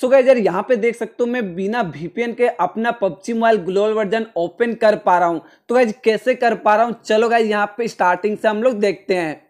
So guys यार, यहाँ पे देख सकते हो मैं बिना वीपीएन के अपना PUBG mobile global version open कर पा रहा हूँ। तो गाइस कैसे कर पा रहा हूँ? चलो गाइस यहाँ पे स्टार्टिंग से हम लोग देखते हैं?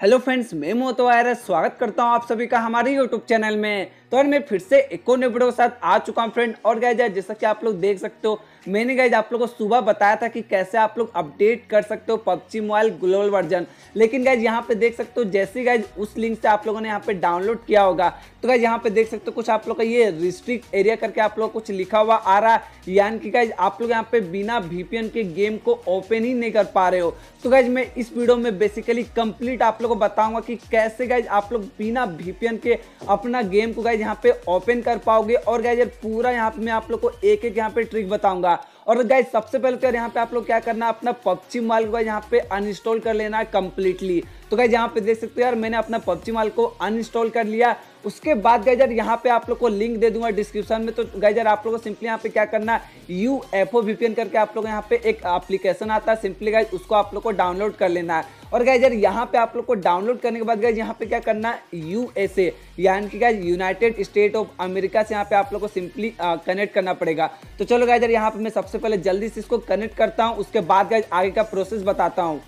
हेलो फ्रेंड्स मैं मोतो वायरस स्वागत करता हूँ आप सभी का हमारे यूट्यूब चैनल में। तो और मैं फिर से एक और वीडियो के साथ आ चुका हूँ फ्रेंड और गाइज़ जैसा कि आप लोग देख सकते हो, मैंने गाइज़ आप लोगों को सुबह बताया था कि कैसे आप लोग अपडेट कर सकते हो पबजी मोबाइल ग्लोबल वर्जन लेकिन गाइज़ यहाँ पे देख सकते हो, जैसे गाइज़ उस लिंक से आप लोगों ने यहाँ पे डाउनलोड किया होगा तो गाइज़ यहाँ पे देख सकते हो कुछ आप लोग का ये रिस्ट्रिक्ट एरिया करके आप लोग कुछ लिखा हुआ आ रहा है। यानी कि गाइज़ आप लोग यहाँ पे बिना वीपीएन के गेम को ओपन ही नहीं कर पा रहे हो। तो गाइज़ मैं इस वीडियो में बेसिकली कंप्लीट आप लोग को बताऊँगा कि कैसे गाइज़ आप लोग बिना वीपीएन के अपना गेम को गाइज़ यहाँ पे ओपन कर पाओगे। और गाइज़ पूरा यहाँ पे मैं आप लोग को एक एक यहाँ पे ट्रिक बताऊँगा। और गाइज़ सबसे पहले तो यार यहाँ पे आप लोग क्या करना, अपना पबजी मोबाइल को यहाँ पे अनइंस्टॉल कर लेना है कंप्लीटली तो गाइज़ यहाँ पे देख सकते हो यार, मैंने अपना पबजी मोबाइल को अनइंस्टॉल कर लिया। उसके बाद गाइजर यहाँ पे आप लोग को लिंक दे दूँगा डिस्क्रिप्शन में। तो गाइजर आप लोग को सिंपली यहाँ पे क्या करना यू एफ़ ओ करके आप लोग यहाँ पे एक एप्लीकेशन आता है। सिंपली गाइज़ उसको आप लोग को डाउनलोड कर लेना है। और गाइजर यहाँ पे आप लोग को डाउनलोड करने के बाद गाइज़ यहाँ पे क्या करना है ए यानी कि guys United State of America से यहाँ पे आप लोग को सिंपली कनेक्ट करना पड़ेगा। तो चलो गाइजर यहाँ पे मैं सबसे पहले जल्दी से इसको कनेक्ट करता हूँ। उसके बाद गाइज़ आगे का प्रोसेस बताता हूँ।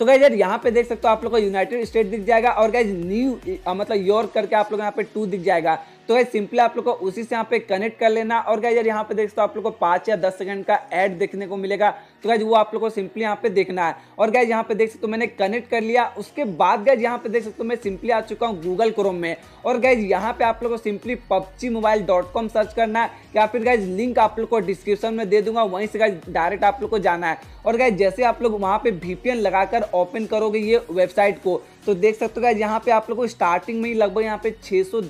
तो गाइज़ यार, यहाँ पे देख सकते हो आप लोग को यूनाइटेड स्टेट दिख जाएगा और गाइज़ न्यू मतलब यॉर्क करके आप लोग यहाँ पे टू दिख जाएगा। तो गाइज़ सिंपली आप लोग को उसी से यहाँ पे कनेक्ट कर लेना। और गाइज़ यार यहाँ पे देख सकते हो आप लोग को पाँच या दस सेकंड का एड देखने को मिलेगा। तो गाइज़ वो आप लोग को सिंपली यहाँ पे देखना है। और गाइज़ यहाँ पे देख सकते हो मैंने कनेक्ट कर लिया। उसके बाद गाइज़ यहाँ पे देख सकते हो मैं सिंपली आ चुका हूँ गूगल क्रोम में। और गाइज़ यहाँ पे आप लोग को simply PUBG mobile dot com search करना है। या फिर गाइज़ लिंक आप लोग को डिस्क्रिप्शन में दे दूँगा। वहीं से गाइज़ डायरेक्ट आप लोग को जाना है। और गाइज़ जैसे आप लोग वहाँ पे वीपीएन लगाकर ओपन करोगे ये वेबसाइट को तो देख सकते हो यहाँ पे आप लोग को स्टार्टिंग में ही लगभग यहाँ पे 610 सौ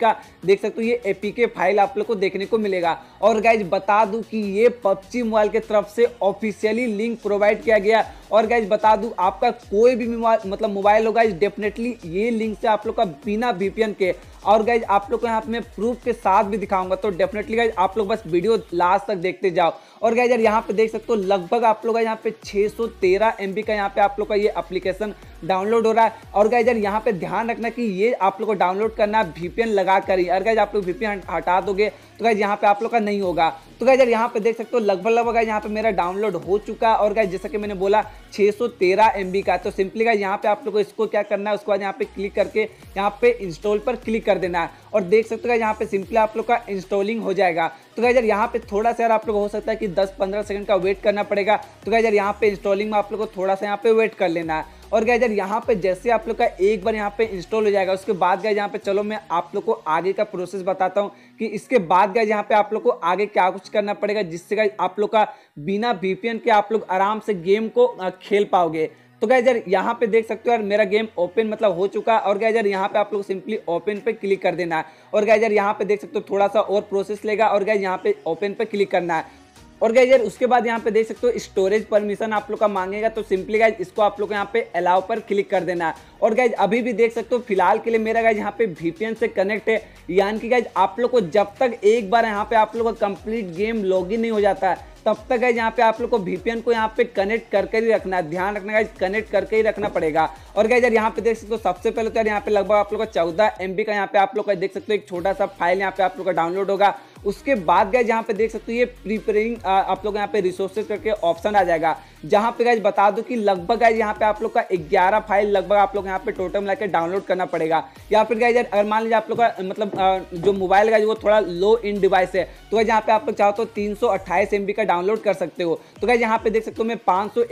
का देख सकते हो, ये एपीके फ़ाइल आप लोग को देखने को मिलेगा। और गाइज़ बता दूँ कि ये पबजी मोबाइल के तरफ़ से ऑफिशियली लिंक प्रोवाइड किया गया। और गाइज़ बता दूँ, आपका कोई भी मतलब मोबाइल होगा डेफिनेटली ये लिंक से आप लोग का बिना वीपीएन के और गाइज़ आप लोग को यहाँ पे मैं प्रूफ के साथ भी दिखाऊँगा तो डेफिनेटली गाइज़ आप लोग बस वीडियो लास्ट तक देखते जाओ। और गाइज़ यार, यहाँ पे देख सकते हो, लगभग आप लोग का यहाँ पे 613 एमबी का यहाँ पे आप लोग का ये एप्लीकेशन डाउनलोड हो रहा है। और गाइज़ यार, यहाँ पे ध्यान रखना कि ये आप लोग को डाउनलोड करना है वीपीएन लगा कर ही। और गाइज़ आप लोग वीपीएन हटा दोगे तो गाइज़ यहाँ पे आप लोग का नहीं होगा तो गाइज़ यार यहाँ पे देख सकते हो लगभग लगभग यहाँ पे मेरा डाउनलोड हो चुका है और गाइज़ जैसा कि मैंने बोला 613 एमबी का तो सिंपली गाइज़ यहाँ पे आप लोग को इसको क्या करना है उसके बाद यहाँ पे क्लिक करके यहाँ पे इंस्टॉल पर क्लिक कर देना है और देख सकते हो यहाँ पे सिंपली आप लोग का इंस्टॉलिंग हो जाएगा तो गाइज़ यार यहाँ पे थोड़ा सा यार आप लोग हो सकता है कि 10-15 सेकंड का वेट करना पड़ेगा तो गाइज़ यार यहाँ पे इंस्टॉलिंग में आप लोग को थोड़ा सा यहाँ पे वेट कर लेना है और गाइज़ यार, यहाँ पे जैसे आप लोग का एक बार यहाँ पे इंस्टॉल हो जाएगा, उसके बाद गाइज़ यहाँ पे चलो मैं आप लोग को आगे का प्रोसेस बताता हूँ कि इसके बाद गाइज़ यहाँ पे आप लोग को आगे क्या कुछ करना पड़ेगा, जिससे आप लोग का बिना वीपीएन के आप लोग आराम से गेम को खेल पाओगे। तो गाइज़ यार, यहाँ पे देख सकते हो, यार, मेरा गेम ओपन मतलब हो चुका है और गाइज़ यार, यहाँ पे आप लोग सिंपली ओपन पे क्लिक कर देना। है और गाइज़ यार, यहाँ पे देख सकते हो, थोड़ा सा और प्रोसेस लेगा और गाइज़ यहाँ पे ओपन पे क्लिक करना। है और गाइज़ यार उसके बाद यहाँ पे देख सकते हो स्टोरेज परमिशन आप लोग का मांगेगा तो सिंपली गाइज़ इसको आप लोग यहाँ पे अलाउ पर क्लिक कर देना है और गाइज़ अभी भी देख सकते हो फ़िलहाल के लिए मेरा गाइज़ यहाँ पे वीपीएन से कनेक्ट है यानी कि गाइज़ आप लोग को जब तक एक बार यहाँ पे आप लोग का कंप्लीट गेम लॉग नहीं हो जाता है तब तक है यहाँ पे आप लोग को वीपीएन को यहाँ पे कनेक्ट करके ही रखना है ध्यान रखना है कनेक्ट करके ही रखना पड़ेगा और गाइज़ यार यहाँ पे देख सकते हो सबसे पहले तो यार यहाँ पे लगभग आप लोग का चौदह एमबी का यहाँ पे आप लोग का देख सकते हो एक छोटा सा फ़ाइल यहाँ पे आप लोग का डाउनलोड होगा उसके बाद गए यहाँ पे देख सकते हो, ये प्रिपेयरिंग आप लोग यहाँ पे रिसोर्सेज करके ऑप्शन आ जाएगा। जहाँ पे गाइज़ बता दो कि लगभग गाइज़ यहाँ पे आप लोग का 11 फ़ाइल लगभग आप लोग यहाँ पे टोटल लाके डाउनलोड करना पड़ेगा। या फिर गाइज़ अगर मान लीजिए आप लोग का मतलब जो मोबाइल का वो थोड़ा लो इन डिवाइस है तो गाइज़ यहाँ पे आप लोग चाहो तो तीन सौ का डाउनलोड कर सकते हो। तो गाइज़ यहाँ पे देख सकते हो, मैं पाँच सौ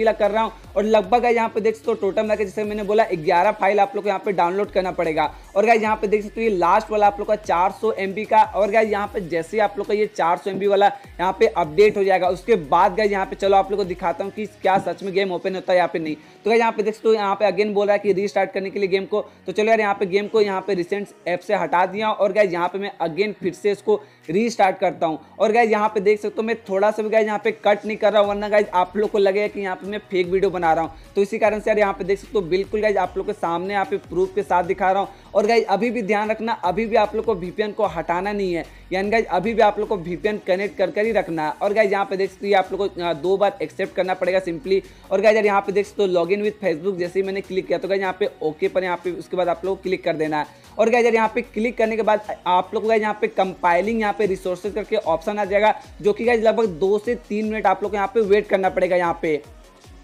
ला कर रहा हूँ और लगभग यहाँ पे देख सकते हो टोटल मिला जैसे मैंने बोला, ग्यारह फ़ाइल आप लोग को यहाँ पे डाउनलोड करना पड़ेगा। और गाइज़ यहाँ पे देख सकते हो ये लास्ट वाला आप लोग का चार सौ का, और गाइज़ यहाँ पे जैसे आप लोग का ये चार सौ वाला यहाँ पे अपडेट हो जाएगा उसके बाद गए यहाँ पे चलो आप लोग को दिखाता हूँ कि क्या सच में गेम ओपन होता है यहाँ पे नहीं तो यहाँ पे देख सकते हो यहाँ पे अगेन बोल रहा है कि रीस्टार्ट करने के लिए गेम को तो चलो यार यहाँ पे गेम को यहाँ पे रिसेंट ऐप से हटा दिया और गाइज़ यहाँ पे मैं अगेन फिर से इसको रीस्टार्ट करता हूँ और गाइज़ यहाँ पे देख सकते हो मैं थोड़ा सा भी गाइज़ यहाँ पे कट नहीं कर रहा हूँ वरना गाइज़ आप लोग को लगेगा कि यहाँ पे मैं फेक वीडियो बना रहा हूँ तो इसी कारण से यार यहाँ पे देख सकते हो बिल्कुल गाइज़ आप लोग के सामने यहाँ पे प्रूफ के साथ दिखा रहा हूँ और गाइज़ अभी भी ध्यान रखना अभी भी आप लोग को वीपीएन को हटाना नहीं है यानी गाइज़ अभी भी आप लोग को वीपीएन कनेक्ट कर कर ही ही रखना है और गाइज़ यहाँ पे देख सकते हो आप लोग को दो बार एक्सेप्ट करना पड़ेगा सिंपली और गाइज़ यार यहाँ पे देख सकते हो लॉग इन विथ फेसबुक जैसे ही मैंने क्लिक किया तो गाइज़ यहाँ पे ओके पर यहाँ पे उसके बाद आप लोग क्लिक कर देना है और गाइज़ यार यहाँ पे क्लिक करने के बाद आप लोग गाइज़ यहाँ पे कंपाइलिंग यहाँ पे रिसोर्सेज करके ऑप्शन आ जाएगा जो कि गाइज़ लगभग दो से तीन मिनट आप लोग को यहाँ पे वेट करना पड़ेगा यहाँ पे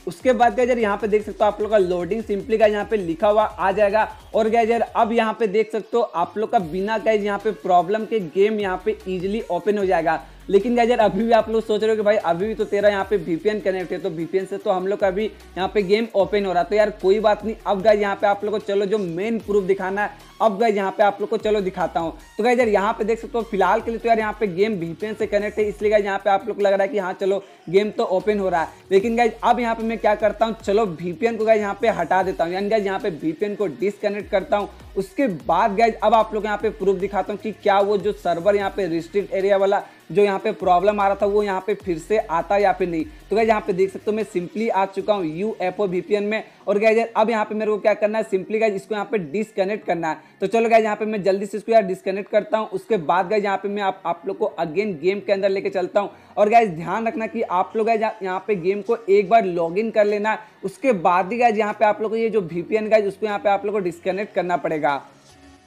उसके बाद गैजर यहाँ पे देख सकते हो आप लोग का लोडिंग सिंपली का यहाँ पे लिखा हुआ आ जाएगा और गैजर अब यहाँ पे देख सकते हो आप लोग का बिना गैज यहाँ पे प्रॉब्लम के गेम यहाँ पे इजिली ओपन हो जाएगा लेकिन यार, अभी भी आप लोग सोच रहे हो कि भाई, अभी भी तो तेरा यहाँ पे वीपीएन कनेक्ट है तो वीपीएन से तो हम लोग का अभी यहाँ पे गेम ओपन हो रहा है। तो यार, कोई बात नहीं। अब गए यहाँ पे आप लोग को, चलो, जो मेन प्रूफ दिखाना है अब गए यहाँ पे आप लोग को चलो दिखाता हूँ तो गए यार यहाँ पे देख सकते हो फ़िलहाल के लिए तो यार यहाँ पे गेम वीपीएन से कनेक्ट है इसलिए यहाँ पे आप लोग को लग रहा है कि हाँ चलो गेम तो ओपन हो रहा है लेकिन गाइज़ अब यहाँ पे मैं क्या करता हूँ चलो वीपीएन को गाइज़ यहाँ पे हटा देता हूँ यानी गाइज़ यहाँ पे वीपीएन को डिसकनेक्ट करता हूँ उसके बाद गाइज़ अब आप लोग यहाँ पे प्रूफ दिखाता हूँ कि क्या वो जो सर्वर यहाँ पे रिस्ट्रिक्ट एरिया वाला जो यहाँ पे प्रॉब्लम आ रहा था वो यहाँ पे फिर से आता या फिर नहीं तो गाइज़ यहाँ पे देख सकते हो मैं सिंपली आ चुका हूँ यू एफ़ ओ वीपीएन में। और गाइज़ अब यहाँ पे मेरे को क्या करना है? सिंपली गाइज़ इसको यहाँ पे डिसकनेक्ट करना है। तो चलो गाइज़ यहाँ पे मैं जल्दी से इसको यार डिसकनेक्ट करता हूँ। उसके बाद गाइज़ यहाँ पे मैं आप, आप लोग को अगेन गेम के अंदर लेके चलता हूँ। और गाइज़ ध्यान रखना कि आप लोग गाइज़ यहाँ पे गेम को एक बार लॉग इन कर लेना। है उसके बाद ही गाइज़ यहाँ पे आप लोग को ये जो वी वीपीएन गाइज़ उसको यहाँ पे आप लोग को डिसकनेक्ट करना पड़ेगा।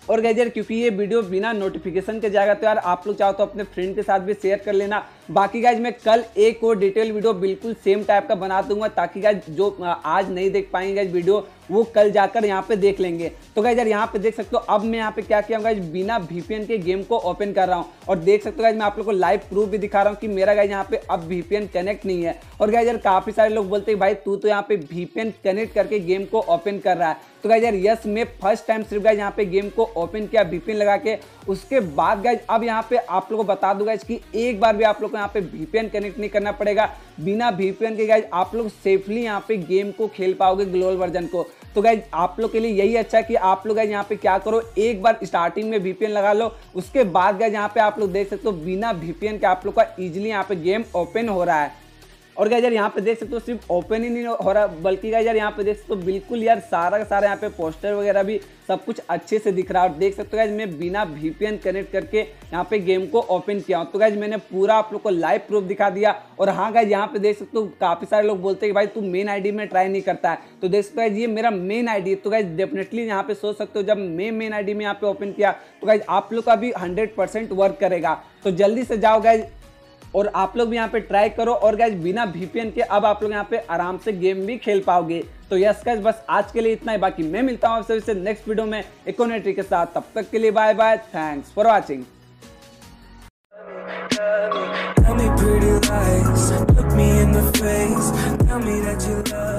और गैजर क्योंकि ये वीडियो बिना नोटिफिकेशन के जाएगा तो यार आप लोग चाहो तो अपने फ्रेंड के साथ भी शेयर कर लेना। बाकी गाइज़ मैं कल एक और डिटेल वीडियो बिल्कुल सेम टाइप का बना दूँगा, ताकि गाइज़ जो आज नहीं देख पाएँगे गाइज़ वीडियो वो कल जाकर यहाँ पे देख लेंगे। तो गाइज़ यार, यहाँ पे देख सकते हो, अब मैं यहाँ पे क्या किया गाइज़ बिना वीपीएन के गेम को ओपन कर रहा हूँ। और देख सकते हो गाइज़ मैं आप लोग को लाइव प्रूफ भी दिखा रहा हूँ कि मेरा गाइज़ यहाँ पे अब वीपीएन कनेक्ट नहीं है। और गाइज़ यार, काफ़ी सारे लोग बोलते हैं, भाई, तू तो यहाँ पे वीपीएन कनेक्ट करके गेम को ओपन कर रहा है। तो गाइज़ यार यस मैं फ़र्स्ट टाइम सिर्फ़ गाइज़ यहाँ पे गेम को ओपन किया वीपीएन लगा के। उसके बाद गाइज़ अब यहाँ पे आप लोग को बता दूँगा कि एक बार भी आप लोग यहाँ पे वीपीएन कनेक्ट नहीं करना पड़ेगा। बिना वीपीएन के गाइज़ आप लोग सेफली यहाँ पे गेम को खेल पाओगे ग्लोबल वर्जन को। तो गाइज़ आप लोग के लिए यही अच्छा है कि आप लोग यहाँ पे क्या करो, एक बार स्टार्टिंग में वीपीएन लगा लो, उसके बाद गाइज़ यहाँ पे आप लोग देख सकते हो बिना वीपीएन के आप लोग का इजिली यहाँ पे गेम ओपन हो रहा है। और गाइज़ यार, यहाँ पे देख सकते हो, सिर्फ़ ओपन ही नहीं हो रहा, बल्कि गाइज़ यार, यहाँ पे देख सकते हो, बिल्कुल यार, सारा का सारा यहाँ पे पोस्टर वगैरह भी सब कुछ अच्छे से दिख रहा है। और देख सकते हो गाइज़ मैं बिना वीपीएन कनेक्ट करके यहाँ पे गेम को ओपन किया हूँ। तो गाइज़ मैंने पूरा आप लोग को लाइव प्रूफ दिखा दिया। और हाँ गाइज़ यहाँ पे देख सकते हो, काफ़ी सारे लोग बोलते हैं कि भाई, तू मेन आईडी में ट्राई नहीं करता है। तो देख सकते हो ये मेरा मेन आईडी है। तो गाइज़ डेफिनेटली यहाँ पे सोच सकते हो, जब मैं मेन आईडी में यहाँ पे ओपन किया तो गाइज़ आप लोग का भी हंड्रेड वर्क करेगा। तो जल्दी से जाओ गाइज़ और आप लोग भी यहाँ पे ट्राई करो। और गैस बिना वीपीएन के अब आप लोग यहाँ पे आराम से गेम भी खेल पाओगे। तो यस गैस बस आज के लिए इतना ही। बाकी मैं मिलता हूँ आप सभी से नेक्स्ट वीडियो में इकोनेट्री के साथ। तब तक के लिए bye bye thanks for watching Tell me that you love.